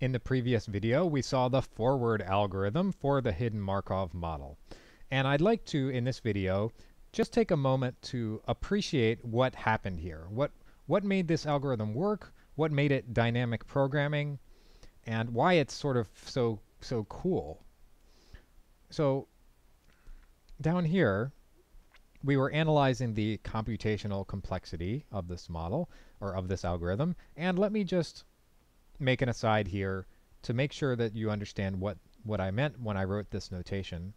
In the previous video, we saw the forward algorithm for the hidden Markov model. And I'd like to, in this video, just take a moment to appreciate what happened here. What, what made this algorithm work? What made it dynamic programming? And why it's sort of so, so cool. So down here, we were analyzing the computational complexity of this model, or of this algorithm. And let me just make an aside here to make sure that you understand what, what I meant when I wrote this notation.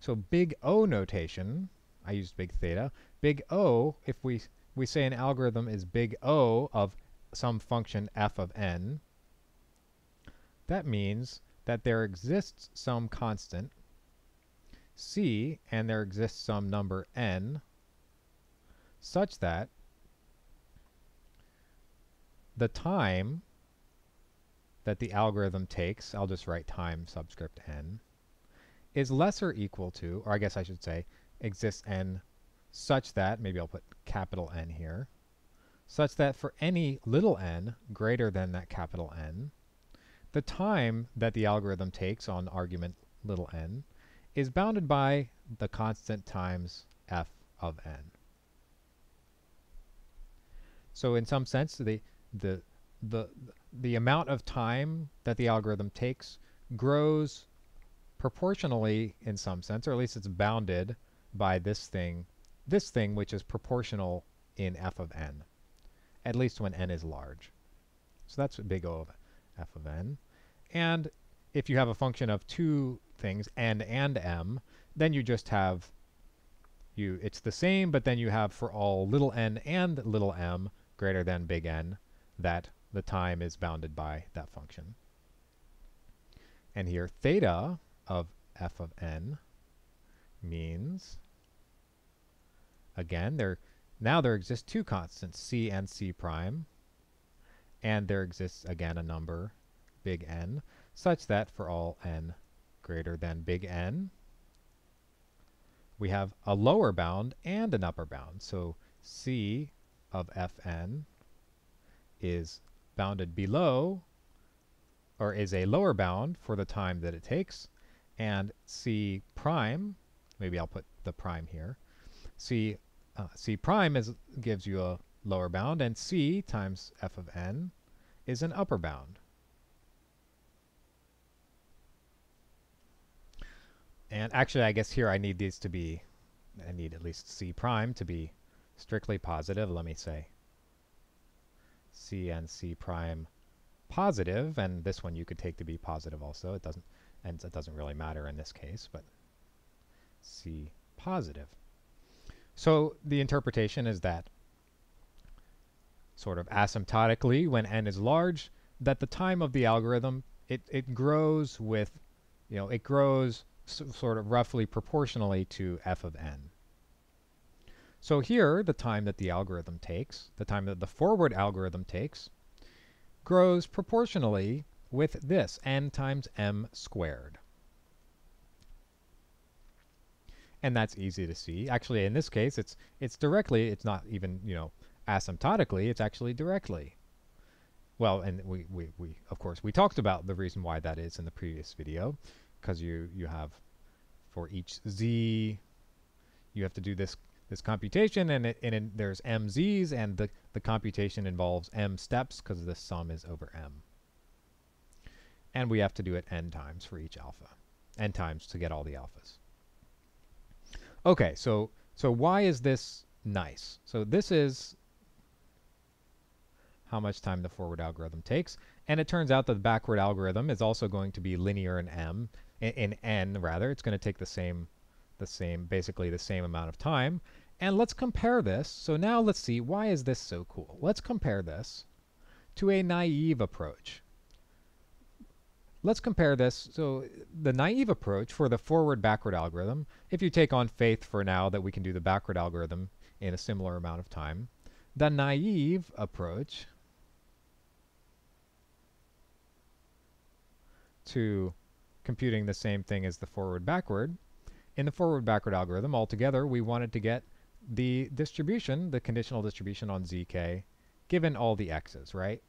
So big O notation, I used big theta. Big O, if we, we say an algorithm is big O of some function f of n, that means that there exists some constant c and there exists some number n such that the time that the algorithm takes, I'll just write time subscript n, is less or equal to, or I guess I should say, exists n such that, maybe I'll put capital N here, such that for any little n greater than that capital N, the time that the algorithm takes on argument little n is bounded by the constant times f of n. So in some sense, the, the, the, the amount of time that the algorithm takes grows proportionally in some sense, or at least it's bounded by this thing, this thing which is proportional in f of n, at least when n is large. So that's big O of f of n. And if you have a function of two things, n and m, then you just have you it's the same, but then you have for all little n and little m greater than big N that the time is bounded by that function. And here theta of f of n means again there now there exists two constants c and c prime and there exists again a number big N such that for all n greater than big N we have a lower bound and an upper bound so c of fn is bounded below or is a lower bound for the time that it takes. And c prime maybe I'll put the prime here. C uh, c prime is gives you a lower bound and c times f of n is an upper bound. And actually I guess here I need these to be I need at least c prime to be strictly positive let me say C and C prime positive, and this one you could take to be positive also. It doesn't, and it doesn't really matter in this case, but C positive. So the interpretation is that sort of asymptotically, when n is large, that the time of the algorithm, it, it grows with, you know, it grows sort of roughly proportionally to f of n. So here, the time that the algorithm takes, the time that the forward algorithm takes, grows proportionally with this, n times m squared. And that's easy to see. Actually, in this case, it's it's directly, it's not even, you know, asymptotically, it's actually directly. Well, and we, we, we of course, we talked about the reason why that is in the previous video, because you, you have, for each z, you have to do this this computation, and, it, and it, there's mz's, and the, the computation involves m steps because the sum is over m. And we have to do it n times for each alpha, n times to get all the alphas. Okay, so so why is this nice? So this is how much time the forward algorithm takes, and it turns out that the backward algorithm is also going to be linear in m, in, in n rather. It's going to take the same the same basically the same amount of time and let's compare this. So now let's see, why is this so cool? Let's compare this to a naive approach. Let's compare this. So the naive approach for the forward-backward algorithm, if you take on faith for now that we can do the backward algorithm in a similar amount of time, the naive approach to computing the same thing as the forward-backward, in the forward-backward algorithm altogether, we wanted to get the distribution, the conditional distribution on zk, given all the x's, right?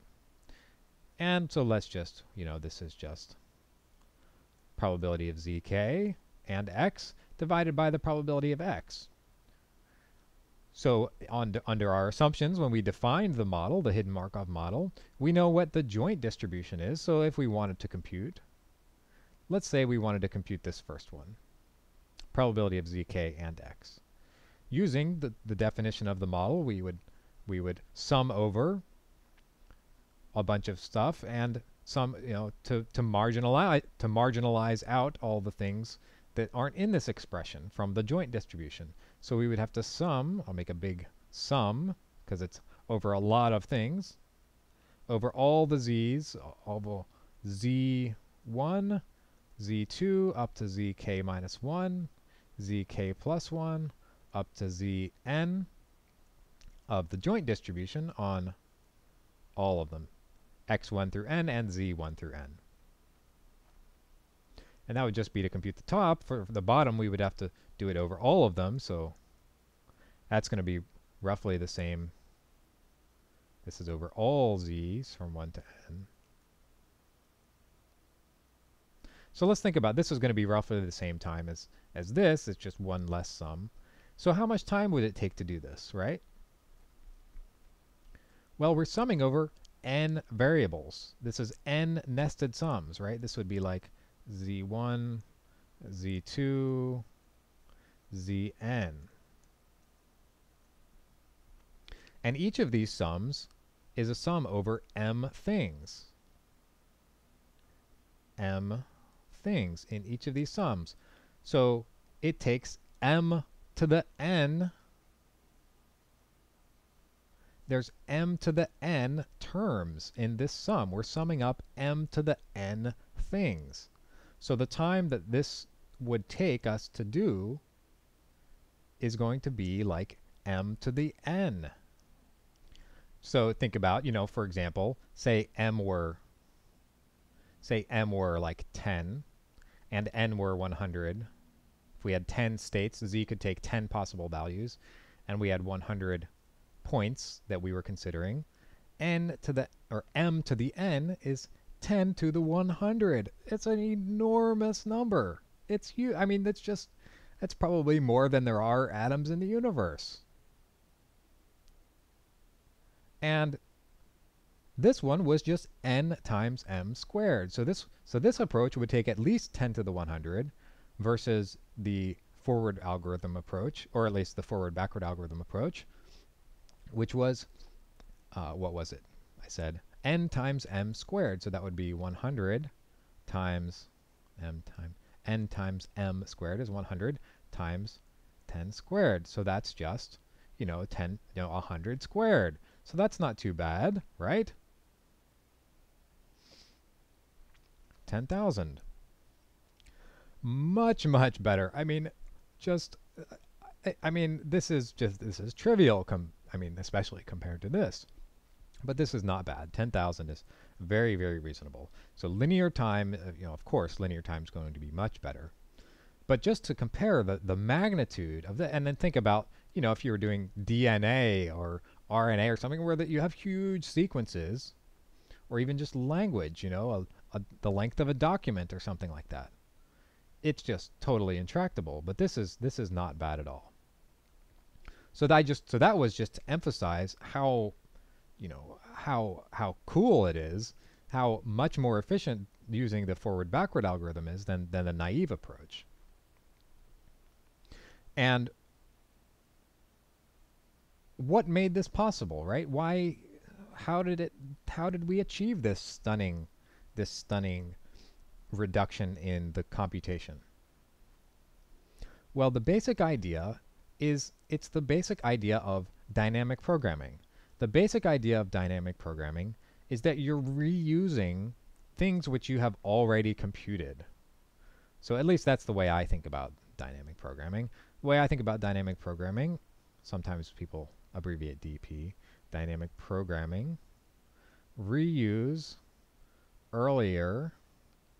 And so let's just, you know, this is just probability of zk and x divided by the probability of x. So on, under our assumptions, when we defined the model, the hidden Markov model, we know what the joint distribution is. So if we wanted to compute, let's say we wanted to compute this first one, probability of zk and x. Using the, the definition of the model, we would we would sum over a bunch of stuff and some you know to to marginalize to marginalize out all the things that aren't in this expression from the joint distribution. So we would have to sum, I'll make a big sum because it's over a lot of things, over all the z's, all the z1, z2 up to zk minus 1, zk plus 1, up to zn of the joint distribution on all of them, x1 through n and z1 through n. And that would just be to compute the top. For, for the bottom, we would have to do it over all of them. So that's going to be roughly the same. This is over all z's from 1 to n. So let's think about this is going to be roughly the same time as, as this. It's just one less sum. So how much time would it take to do this, right? Well, we're summing over n variables. This is n nested sums, right? This would be like z1, z2, zn. And each of these sums is a sum over m things. m things in each of these sums. So it takes m to the n. There's m to the n terms in this sum. We're summing up m to the n things. So the time that this would take us to do is going to be like m to the n. So think about, you know, for example, say m were say m were like 10 and n were 100. We had 10 states, z could take 10 possible values and we had 100 points that we were considering. n to the or m to the n is 10 to the 100. It's an enormous number. It's huge. I mean, that's just, that's probably more than there are atoms in the universe. And this one was just n times m squared. So this, so this approach would take at least 10 to the 100 versus the forward algorithm approach, or at least the forward backward algorithm approach, which was, uh, what was it? I said n times m squared. So that would be 100 times m times n times m squared is 100 times 10 squared. So that's just, you know, 10, you know, 100 squared. So that's not too bad, right? 10,000. Much, much better. I mean, just, I, I mean, this is just, this is trivial, come I mean, especially compared to this. But this is not bad. 10,000 is very, very reasonable. So linear time, uh, you know, of course, linear time is going to be much better. But just to compare the, the magnitude of the, and then think about, you know, if you were doing DNA or RNA or something where that you have huge sequences, or even just language, you know, a, a, the length of a document or something like that. It's just totally intractable. But this is this is not bad at all. So that just so that was just to emphasize how you know how how cool it is, how much more efficient using the forward backward algorithm is than than the naive approach. And what made this possible, right? Why how did it how did we achieve this stunning this stunning reduction in the computation? Well, the basic idea is it's the basic idea of dynamic programming. The basic idea of dynamic programming is that you're reusing things which you have already computed. So at least that's the way I think about dynamic programming. The way I think about dynamic programming, sometimes people abbreviate DP, dynamic programming, reuse earlier,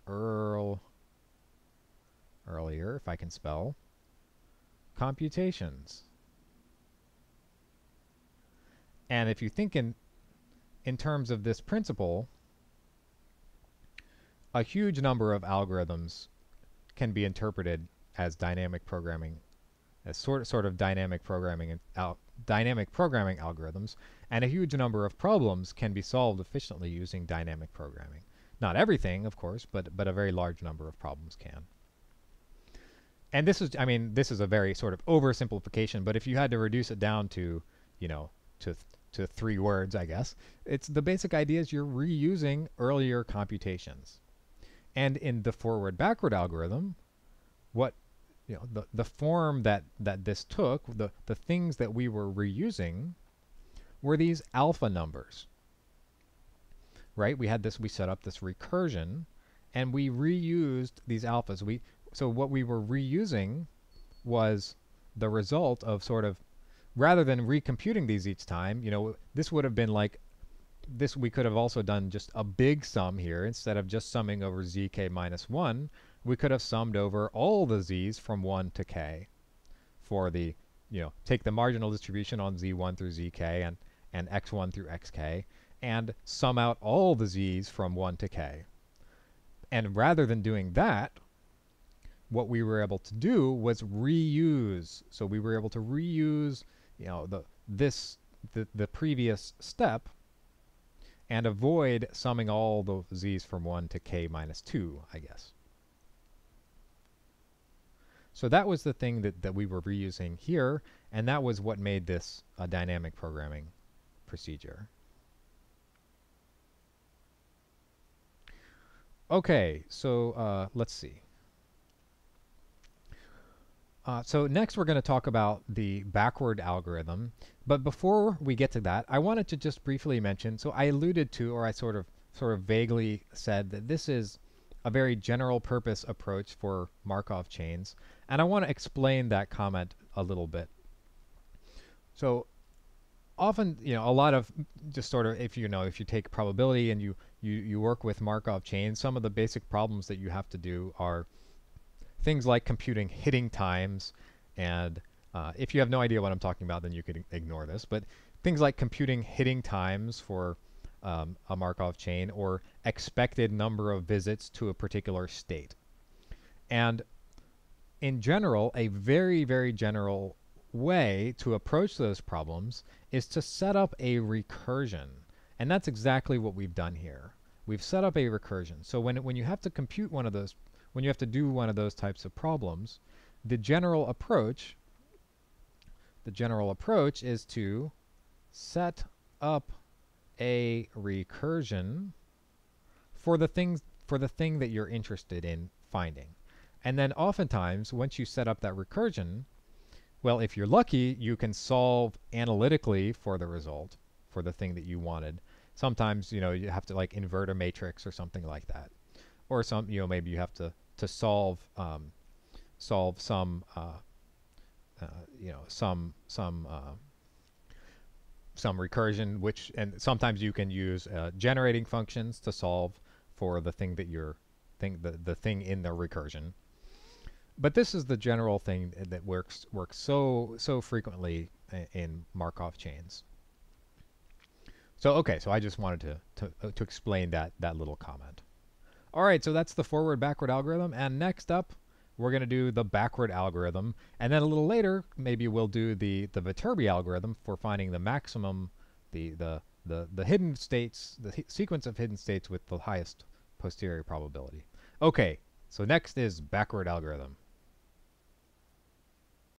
earl, earlier, if I can spell, computations. And if you think in, in terms of this principle, a huge number of algorithms can be interpreted as dynamic programming, as sort sort of dynamic programming and al- dynamic programming algorithms, and a huge number of problems can be solved efficiently using dynamic programming. Not everything, of course, but but a very large number of problems can. And this is, I mean, this is a very sort of oversimplification, but if you had to reduce it down to, you know, to to three words, I guess, it's the basic idea is you're reusing earlier computations. And in the forward backward algorithm, what you know the the form that that this took, the the things that we were reusing were these alpha numbers. Right? We had this we set up this recursion and we reused these alphas. We so what we were reusing was the result of sort of rather than recomputing these each time, you know, this would have been like this we could have also done just a big sum here instead of just summing over zk minus 1 we could have summed over all the z's from 1 to k for the you know take the marginal distribution on z1 through zk and and x1 through xk and sum out all the z's from 1 to k and rather than doing that what we were able to do was reuse so we were able to reuse you know the this the, the previous step and avoid summing all the z's from 1 to k minus 2, I guess. So that was the thing that, that we were reusing here, and that was what made this a dynamic programming procedure. Okay, so uh, let's see. Uh, so next we're going to talk about the backward algorithm. But before we get to that, I wanted to just briefly mention, so I alluded to, or I sort of sort of vaguely said that this is a very general purpose approach for Markov chains. And I want to explain that comment a little bit. So often, you know, a lot of just sort of if you know, if you take probability and you you you work with Markov chains, some of the basic problems that you have to do are things like computing hitting times and uh, if you have no idea what I'm talking about, then you could ignore this. But things like computing hitting times for um, a Markov chain or expected number of visits to a particular state. And in general, a very, very general way to approach those problems is to set up a recursion. And that's exactly what we've done here. We've set up a recursion. So when, when you have to compute one of those when you have to do one of those types of problems, the general approach the general approach is to set up a recursion for the things for the thing that you're interested in finding. And then oftentimes once you set up that recursion, well, if you're lucky, you can solve analytically for the result for the thing that you wanted. Sometimes, you know, you have to like invert a matrix or something like that. Or some, you know, maybe you have to to solve um, solve some uh, uh, you know some some uh, some recursion which and sometimes you can use uh, generating functions to solve for the thing that you're thing the, the thing in the recursion but this is the general thing that works works so so frequently in Markov chains so okay so I just wanted to to, uh, to explain that that little comment all right, so that's the forward backward algorithm. And next up, we're going to do the backward algorithm. And then a little later, maybe we'll do the, the Viterbi algorithm for finding the maximum, the, the, the, the hidden states, the sequence of hidden states with the highest posterior probability. Okay, so next is backward algorithm.